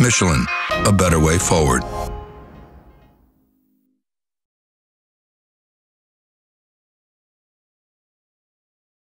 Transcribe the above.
Michelin, a better way forward.